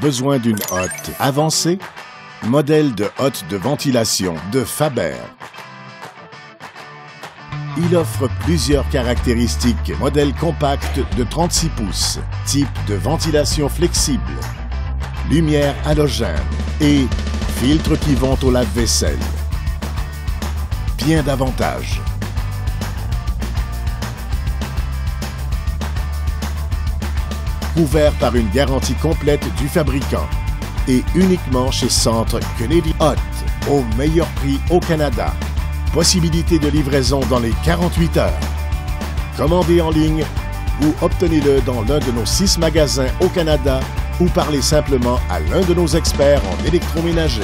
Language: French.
Besoin d'une hotte avancée? Modèle de hotte de ventilation de Faber. Il offre plusieurs caractéristiques. Modèle compact de 36 pouces, type de ventilation flexible, lumière halogène et filtre qui vont au lave-vaisselle. Bien davantage. Couvert par une garantie complète du fabricant et uniquement chez Centre Kennedy Hot, au meilleur prix au Canada. Possibilité de livraison dans les 48 heures. Commandez en ligne ou obtenez-le dans l'un de nos six magasins au Canada ou parlez simplement à l'un de nos experts en électroménager.